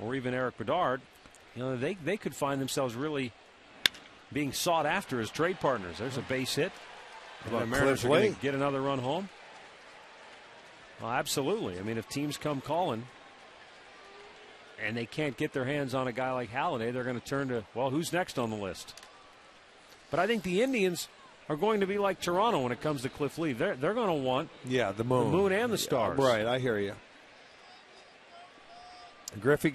or even Erik Bedard, you know, they, they could find themselves really being sought after as trade partners. There's a base hit. The Mariners are get another run home. Well, absolutely. I mean, if teams come calling and they can't get their hands on a guy like Halladay, they're going to turn to, well, who's next on the list? But I think the Indians are going to be like Toronto when it comes to Cliff Lee. They're, they're going to want Yeah, the moon. the moon and the stars. Right, I hear you. Griffey